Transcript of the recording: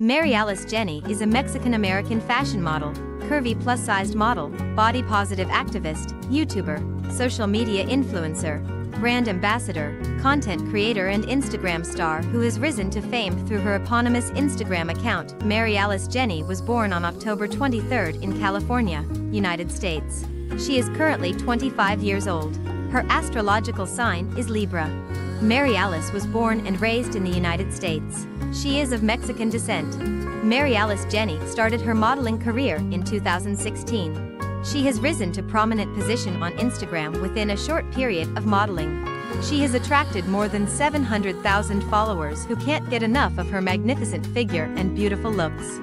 Mary Alice Jenni is a Mexican-American fashion model, curvy plus-sized model, body-positive activist, YouTuber, social media influencer, brand ambassador, content creator and Instagram star who has risen to fame through her eponymous Instagram account. Mary Alice Jenni was born on October 23 in California, United States. She is currently 25 years old. Her astrological sign is Libra. Mary Alice was born and raised in the United States. She is of Mexican descent. Mary Alice Jenni started her modeling career in 2016. She has risen to prominent position on Instagram within a short period of modeling. She has attracted more than 700,000 followers who can't get enough of her magnificent figure and beautiful looks.